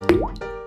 you